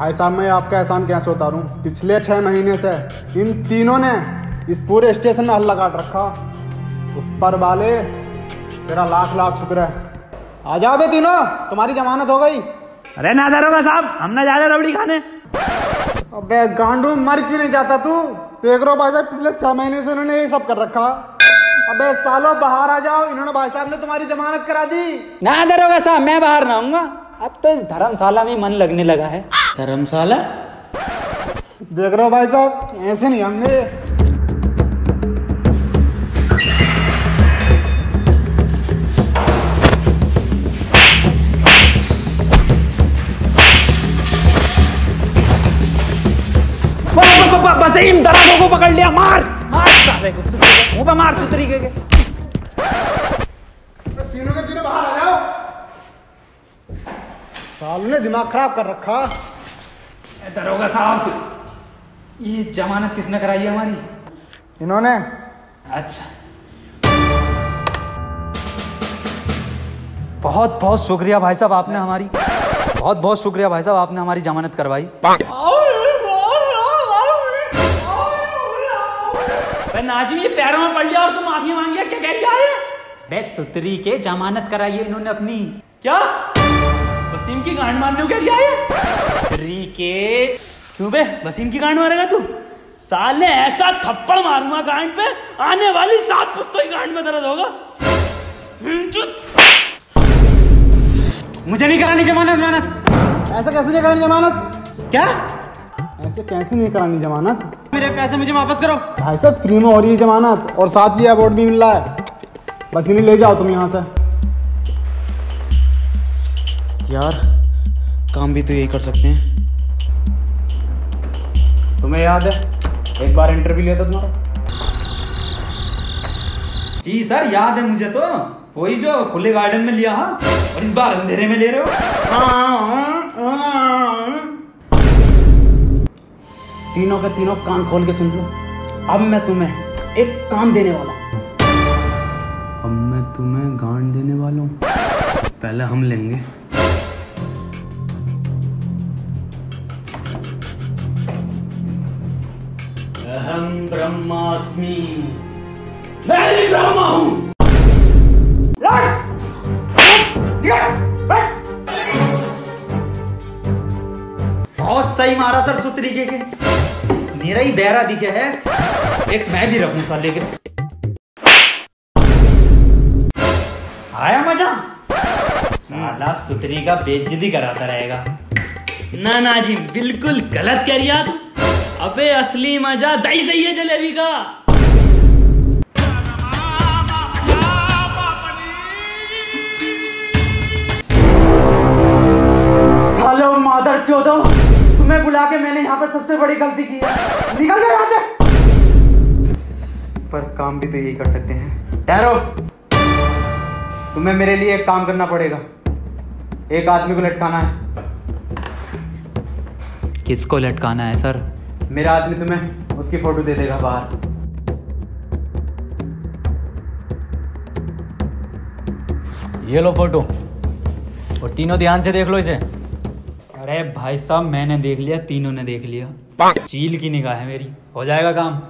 भाई साहब मैं आपका एहसान कैसे उतारूं? पिछले छह महीने से इन तीनों ने इस पूरे स्टेशन में हल्ला काट रखा। ऊपर वाले तेरा लाख लाख शुक्र है। आ जाओ बे तीनों तुम्हारी जमानत हो गई। अरे ना दरोगा साहब हम ना जा रहे रबड़ी खाने। अबे गांडू मर क्यों नहीं जाता तू? देख रहे भाई साहब पिछले छह महीने से उन्होंने ये सब कर रखा। अबे सालों बाहर आ जाओ इन्होंने भाई साहब ने तुम्हारी जमानत करा दी। ना दरोगा साहब मैं बाहर ना आऊँगा। अब तो इस धर्मशाला में मन लगने लगा है। धर्मशाला? देख रहे हो भाई साहब ऐसे नहीं हमने वसीम दरोगों को पकड़ लिया मार! मार! साले को, मुँह पे मार सुतरी के, के। तीनों के तीनों बाहर आ जाओ। साल ने दिमाग खराब कर रखा। दरोगा साहब ये जमानत किसने कराई है हमारी? इन्होंने। अच्छा। बहुत बहुत शुक्रिया भाई साहब आपने हमारी। बहुत बहुत शुक्रिया भाई साहब आपने हमारी जमानत करवाई। नाजिम ये पैरों में पड़ लिया और तुम माफ़ी मांगी क्या कह रही है? बे सुतरी के जमानत कराई है इन्होंने अपनी। क्या? वसीम की गांड मारने को कह रही है? के क्यों बे? वसीम की गांड मारेगा तू? साले ऐसा थप्पड़ मारूँगा गांड पे आने वाली सात पुस्तों की गांड में दर्द होगा। हम्म, मुझे नहीं करानी जमानत जमानत ऐसे कैसे नहीं करानी जमानत? क्या? ऐसे कैसे नहीं करानी जमानत? मेरे पैसे मुझे वापस करो। भाई साहब फ्री में हो रही है जमानत और साथ ही अवार्ड भी मिल रहा है। बस इन्हें ले जाओ तुम यहाँ से। यार काम भी तो यही कर सकते हैं। तुम्हें याद है? एक बार इंटरव्यू लिया था तुम्हारा? जी सर याद है मुझे तो। वही जो खुले गार्डन में लिया हाँ? और इस बार अंधेरे में ले रहे हो? तीनों के तीनों कान खोल के सुन लो। अब मैं तुम्हें एक काम देने वाला हूँ। अब मैं तुम्हें गांड देने वाला हूँ। पहले हम लेंगे। अहम ब्रह्मास्मि। मैं ही। ब्रह्मा हूँ बहुत सही मारा सर सुतरी के, के। मेरा ही बहरा दिखे है। एक मैं भी रखूँ सर के आया मज़ा? साला सुतरी का बेइज्जती कराता रहेगा। ना ना जी बिल्कुल गलत कह रही आप। अबे असली मज़ा दही सही है जलेबी का। सालो मादर चौदो तुम्हें बुला के मैंने यहाँ पर सबसे बड़ी गलती की है। निकल जाओ यहाँ से। पर काम भी तो यही कर सकते हैं। ठहरो। तुम्हें मेरे लिए एक काम करना पड़ेगा। एक आदमी को लटकाना है। किसको लटकाना है सर? मेरा आदमी तुम्हें उसकी फ़ोटो दे देगा बाहर। ये लो फ़ोटो। और तीनों ध्यान से देख लो इसे। अरे भाई साहब मैंने देख लिया तीनों ने देख लिया। चील की निगाह है मेरी। हो जाएगा काम।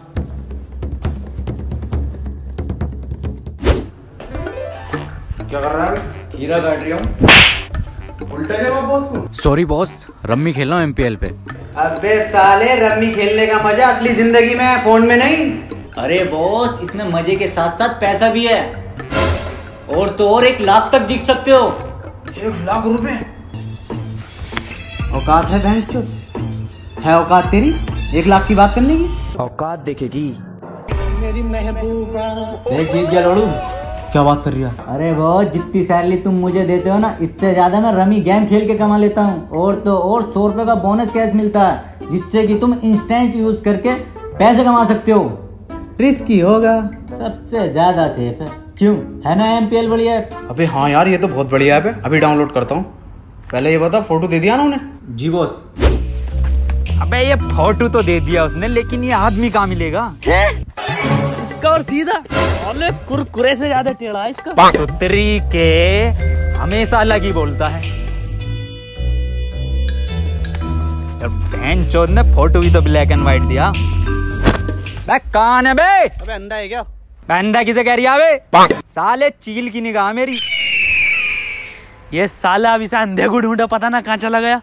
क्या कर रहा है? हीरा काट रही हूँ। उल्टा जवाब बॉस को सॉरी बॉस रम्मी खेल रहा हूँ एमपीएल पे। अबे साले रम्मी खेलने का मज़ा असली ज़िंदगी में है फ़ोन में नहीं? अरे बॉस इसमें मज़े के साथ साथ पैसा भी है। और तो और एक लाख तक जीत सकते हो। एक लाख रुपए? औकात है बैंक चो है औकात तेरी? एक लाख की बात करने की? औकात देखेगी। मेरी महबूबा। देख जीत गया लोड़ू। क्या बात कर रही है? अरे बॉस जितनी सैलरी तुम मुझे देते हो ना इससे ज़्यादा मैं रमी गेम खेल के कमा लेता हूँ। और तो और सौ रुपए का बोनस कैश मिलता है जिससे कि तुम इंस्टेंट यूज़ करके पैसे कमा सकते हो। रिस्की होगा। सबसे ज़्यादा सेफ़ है। क्यों? है ना एमपीएल बढ़िया? ऐप अबे हाँ यार ये तो बहुत बढ़िया ऐप है। अभी डाउनलोड करता हूँ। पहले ये बता फ़ोटो दे दिया ना उन्हें? जी बॉस अबे ये फ़ोटो तो दे दिया उसने लेकिन ये आदमी कहाँ मिलेगा? और सीधा। साले कुरकुरे से ज़्यादा टेढ़ा है इसका। सुतरी के हमेशा अलग ही बोलता है। यार बहन चोद ने फ़ोटो भी तो ब्लैक एंड व्हाइट दिया। बे कौन है बे। अबे अंधा है क्या? बंदा किसे कह रही है साले चील की निगाह मेरी। ये साला अभी से अंधे को ढूंढा पता ना कहाँ चला गया।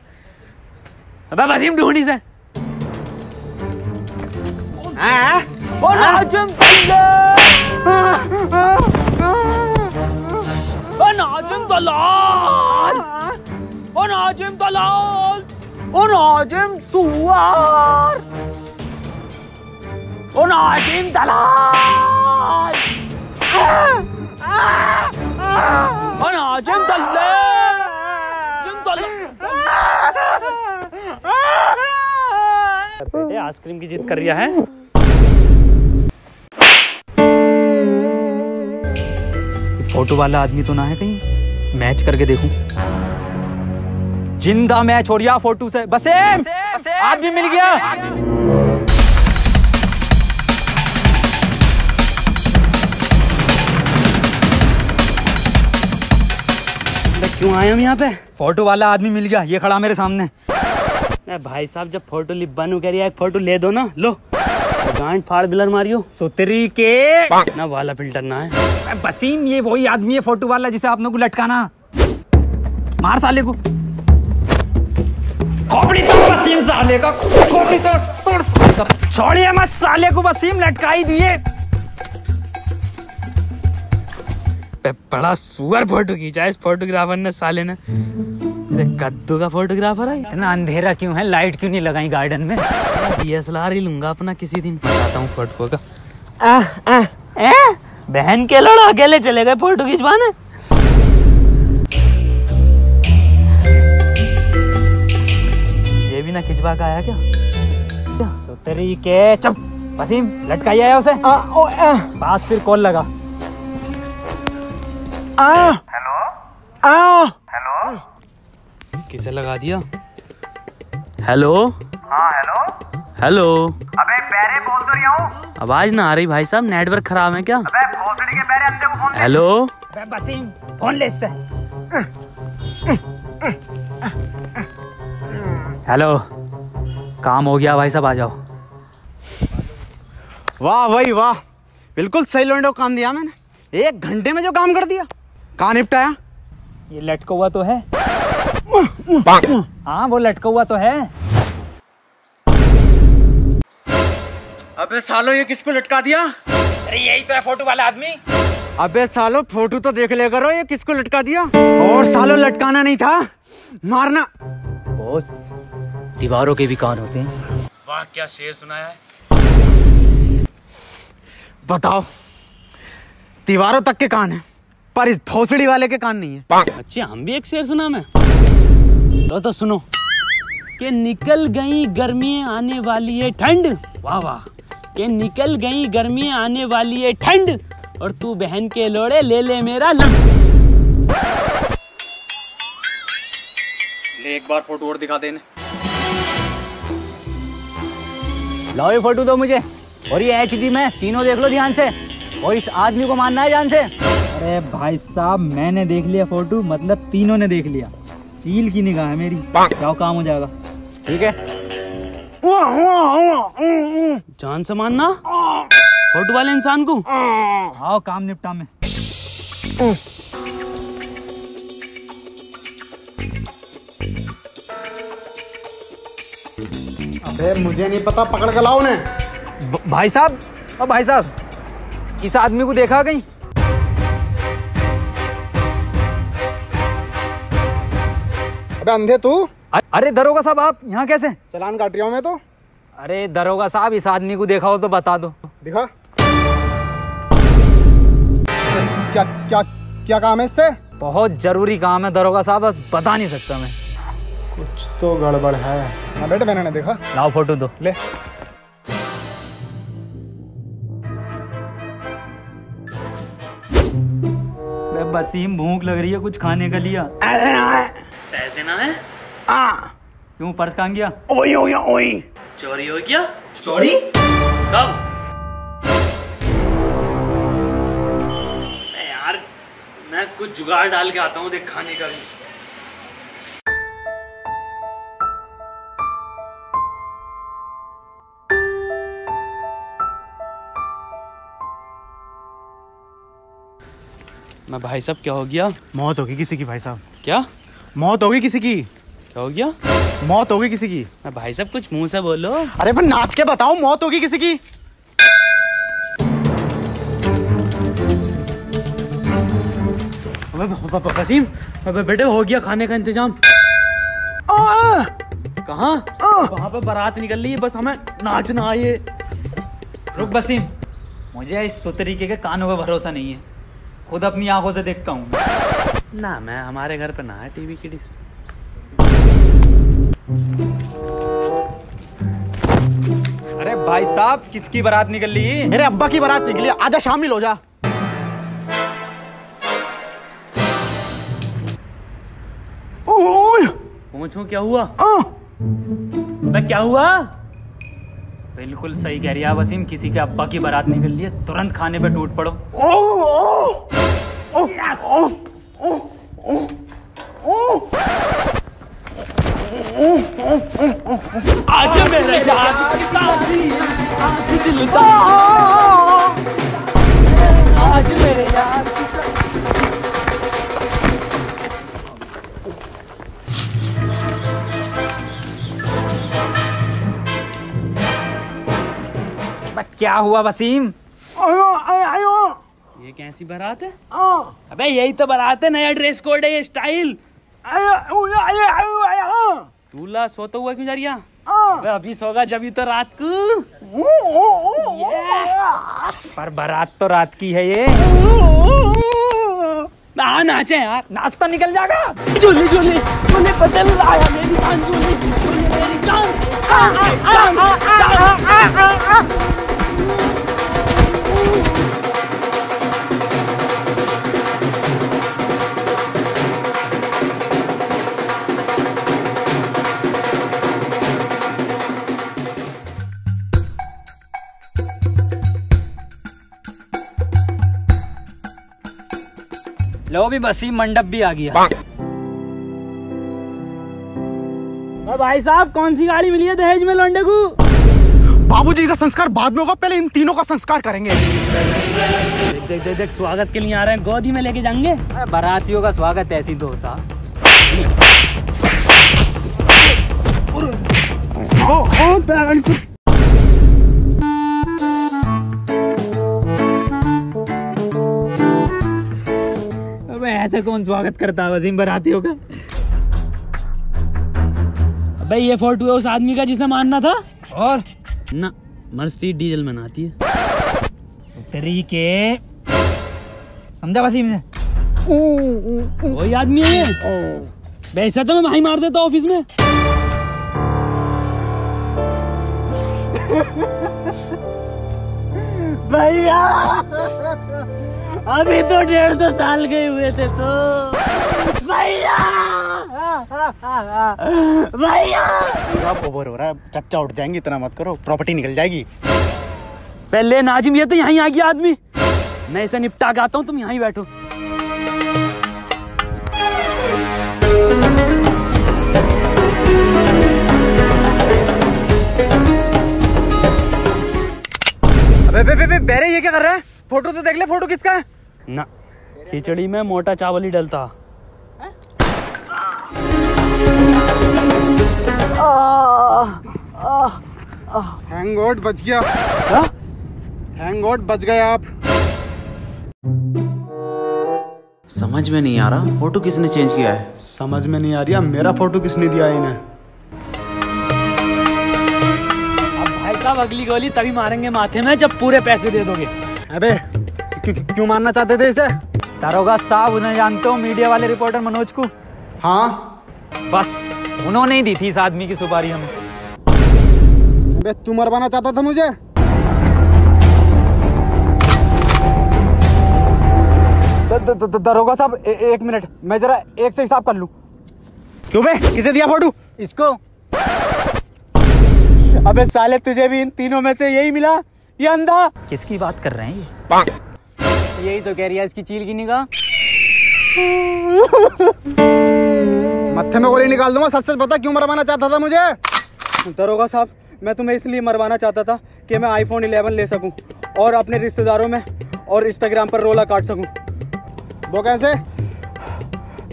अबे वसीम ढूंढी से। ओ नाजिम ओ नाजिम दलाल। ओ नाजिम दलाल। नाजिम सुअर। ओ नाजिम दलाल। नाजिम दलाल। नाजिम दलाल। बेटे आइसक्रीम की जिद कर रिया है? फ़ोटो वाला आदमी तो ना है कहीं। मैच करके देखूँ। ज़िंदा मैच हो रहा फ़ोटो से। बस आदमी मिल गया। क्यों आए हम यहाँ पे? फ़ोटो वाला आदमी मिल गया। ये खड़ा मेरे सामने। भाई साहब जब फ़ोटो लिप बनू कह रही है एक फ़ोटो ले दो ना। लो। गांड फाड़ बिलर मारियो। सुतरी के ना वाला फ़िल्टर ना है। बसीम ये वही आदमी है फ़ोटो वाला जिसे आप लोग को लटकाना। मार साले को। खोपड़ी तो वसीम साले का खोपड़ी तो तोड़ साले का। छोड़िए मत साले को वसीम लटकाई दिए बड़ा सुअर फ़ोटो खींचा है इस फोटोग्राफर ने साले ने। अरे कद्दू का फोटोग्राफर है इतना अंधेरा क्यों है? लाइट क्यों नहीं लगाई गार्डन में? डीएसएलआर ही लूँगा अपना किसी दिन बताता हूँ फ़ोटो का। ए? बहन के लड़ो अकेले चले गए फ़ोटो खिंचवाने ये भी ना खिंचवा का आया क्या? सुतरी के चुप वसीम लटकाई आया उसे। आ, ओ, आ। बात फिर कॉल लगा। हेलो? हेलो? किसे लगा दिया? हेलो? हाँ हेलो? हेलो? अबे पैरे बोल तो रहा हूँ आवाज़ ना आ रही भाई साहब नेटवर्क खराब है क्या? अबे हेलो? वसीम फ़ोन ले इससे। हेलो? काम हो गया भाई साहब आ जाओ। वाह भाई वाह। बिल्कुल सही लोंडो काम दिया मैंने। एक घंटे में जो काम कर दिया। कहाँ निपटाया? ये लटका हुआ तो है। हाँ वो लटका हुआ तो है। अबे सालो ये किसको लटका दिया? अरे यही तो है फ़ोटो वाला आदमी। अबे सालो फ़ोटो तो देख ले करो ये किसको लटका दिया? और सालो लटकाना नहीं था। मारना। बॉस दीवारों के भी कान होते हैं। वाह क्या शेर सुनाया है? बताओ दीवारों तक के कान है पर इस भोसड़ी वाले के कान नहीं है। अच्छा हम भी एक शेर सुना मैं। तो तो सुनो कि निकल गई गर्मी आने वाली है ठंड। वाह वाह कि निकल गई गर्मी आने वाली है ठंड। और तू बहन के लोड़े ले ले मेरा लंग ले एक बार फ़ोटो और दिखा देने लाओ ये फ़ोटो दो मुझे। और ये एच डी में तीनों देख लो ध्यान से। और इस आदमी को मानना है जान से। अरे भाई साहब मैंने देख लिया फ़ोटो मतलब तीनों ने देख लिया। चील की निगाह है मेरी। क्या काम हो जाएगा। ठीक है? जान से मानना? फ़ोटो वाले इंसान को। आओ काम निपटा में। अबे मुझे नहीं पता पकड़ के लाओ ने भाई साहब ओ भाई साहब इस आदमी को देखा कहीं? अबे अंधे तू। अरे दरोगा साहब आप यहाँ कैसे चलान काट रहा हूँ मैं तो। अरे दरोगा साहब इस आदमी को देखा हो तो बता दो। दिखा। क्या क्या क्या काम है इससे? बहुत ज़रूरी काम है दरोगा साहब बस बता नहीं सकता मैं। कुछ तो गड़बड़ है। हाँ बेटे मैंने देखा। लाओ फ़ोटो दो। ले। बसीम भूख लग रही है कुछ खाने का लिया पैसे ना है? क्यों पर्स कहाँ गया ओई ओई ओई। चोरी हो गया? चोरी? कब? मैं कुछ जुगाड़ डाल के आता हूँ देख खाने का भी। मैं भाई साहब क्या हो गया? मौत होगी किसी की भाई साहब। क्या? मौत होगी किसी की। क्या हो गया? मौत होगी किसी की। मैं भाई साहब कुछ मुँह से बोलो। अरे पर नाच के बताओ मौत होगी किसी की। वसीम बेटे हो गया खाने का इंतज़ाम कहाँ वहाँ पे बारात निकल रही है बस हमें नाचना ये रुक बसीम मुझे इस सुतरीके के कानों पे भरोसा नहीं है खुद अपनी आँखों से देखता हूँ ना मैं हमारे घर पे ना है टीवी की डिश अरे भाई साहब किसकी बारात निकल है मेरे अब्बा की बारात निकली आजा शामिल हो जा पूछूँ क्या हुआ मैं क्या हुआ बिल्कुल सही कह रही है वसीम किसी के अब्बा की बारात निकल है तुरंत खाने पे टूट पड़ो ओ, ओ, ओ, ओ, ओ, ओ, ओ। आज मेरे यार आज दिल आज मेरे यार क्या हुआ वसीम आयो, आयो, आयो, ये कैसी बारात है अबे यही तो बारात है नया ड्रेस कोड है ये स्टाइल आयो, आयो, आयो, आयो, आयो, दूल्हा सोता हुआ क्यों जा रही है आ, अबे अभी सोगा जब तो रात को ओ, ओ, ओ, ओ, पर बारात तो रात की है ये हाँ नाचे यार नाश्ता निकल जाएगा झूली झूली झूली बदल आया मेरी जान झूली मेरी जान लो भी वसीम मंडप भी आ गया भाई साहब कौन सी गाड़ी मिली है दहेज में लौंडे को बाबूजी का संस्कार बाद में होगा पहले इन तीनों का संस्कार करेंगे देख देख देख देख स्वागत के लिए आ रहे हैं गोदी में लेके जाएँगे अरे बारातियों का स्वागत ऐसी तो होता अबे ऐसे कौन स्वागत करता है? वसीम बारातियों का अबे ये फ़ोटो है उस आदमी का जिसे मानना था? और? ना मर्सिडीज डीजल में आती है तरीके समझा वसीम ने वही आदमी है। ये वैसे तो मैं भाई मार देता ऑफ़िस में। भैया! अभी तो डेढ़ सौ साल गए हुए थे तो। भैया! भैया! ओवर हो रहा है। चच्चा उठ जाएँगे इतना मत करो। प्रॉपर्टी निकल जाएगी। पहले नाजिम ये तो यहीं आ गया आदमी। मैं इसे निपटा के आता हूँ तुम यहीं बैठो। अबे बे, बे, बे, बेरे ये क्या कर रहा है? फ़ोटो तो देख ले फ़ोटो किसका है? ना खिचड़ी में मोटा चावल ही डलता। हैंग गॉड बच गया। हैंग गॉड बच गए आप। समझ में नहीं आ रहा फ़ोटो किसने चेंज किया है? समझ में नहीं आ रही है मेरा फ़ोटो किसने दिया है इन्हें? अब भाई साहब अगली गोली तभी मारेंगे माथे में जब पूरे पैसे दे दोगे। अबे क्यों मारना चाहते थे इसे? दारोगा साहब उन्हें जानते हो मीडिया वाले रिपोर्टर मनोज को? हाँ। बस उन्होंने ही दी थी इस आदमी की सुपारी हमें। अबे तू मरवाना चाहता था मुझे? दरोगा साहब एक मिनट मैं जरा एक से हिसाब कर लूँ। क्यों बे? किसे दिया फ़ोटो? इसको? अबे साले तुझे भी इन तीनों में से यही मिला? ये अंधा। किसकी बात कर रहे हैं ये? यही तो कह रही है इसकी चील की निगाह। मत्थे में गोली निकाल दूँगा सच सच बता क्यों मरवाना चाहता था मुझे? दरोगा साहब मैं तुम्हें इसलिए मरवाना चाहता था कि मैं आईफोन 11 ले सकूँ और अपने रिश्तेदारों में और इंस्टाग्राम पर रोला काट सकूँ। वो कैसे?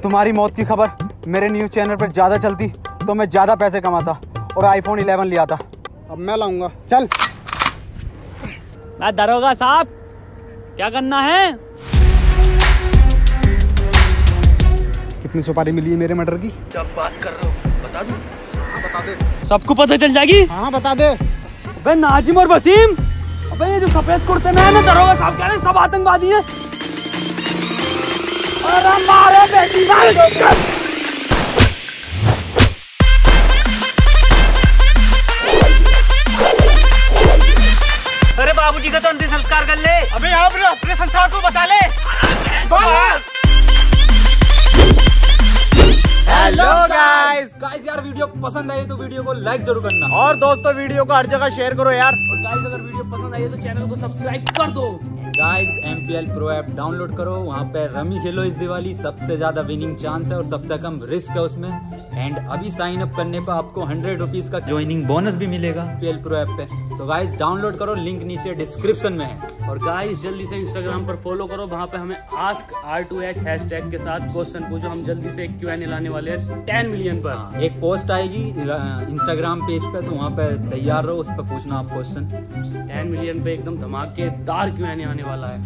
तुम्हारी मौत की खबर मेरे न्यूज़ चैनल पर ज़्यादा चलती तो मैं ज़्यादा पैसे कमाता और आईफोन 11 लिया था अब मैं लाऊँगा। चल। मैं दरोगा साहब क्या करना है? कितनी सुपारी मिली है मेरे मटर की? क्या बात कर रहे हो बता दूँ। हाँ बता दे। सबको पता चल जाएगी? हाँ बता दे। अबे नाजिम और वसीम अबे ये जो सफ़ेद कुर्ते में है ना दरोगा साहब कह रहे हैं सब आतंकवादी है। अरे मारे बेटी मारे बाबूजी का तो अंतिम संस्कार कर ले। अबे यहाँ पर अपने संसार को बता ले। हेलो गाइस गाइस यार वीडियो पसंद आई तो वीडियो को लाइक ज़रूर करना। और दोस्तों वीडियो को हर जगह शेयर करो यार। और गाइस अगर वीडियो पसंद आई तो चैनल को सब्सक्राइब कर दो। Guys M P L pro app download करो। वहाँ पे रमी खेलो इस दिवाली। सबसे ज़्यादा विनिंग चांस है और सबसे कम रिस्क है उसमें। एंड अभी साइन अप करने पर आपको हंड्रेड रुपीज़ का ज्वाइनिंग बोनस भी मिलेगा पी एल प्रो ऐप पे। तो गाइस डाउनलोड करो। लिंक नीचे डिस्क्रिप्शन में है। और गाइस जल्दी से इंस्टाग्राम पर फॉलो करो। वहाँ पे हमें ask R two H hashtag के साथ क्वेश्चन पूछो। हम जल्दी से क्यू एन लाने वाले हैं टेन मिलियन पर। हाँ, एक पोस्ट आएगी इंस्टाग्राम पेज पे तो वहाँ पे तैयार रहो। उस पर पूछना आप क्वेश्चन टेन मिलियन पे एकदम धमाकेदार क्यू एन आने वाला है।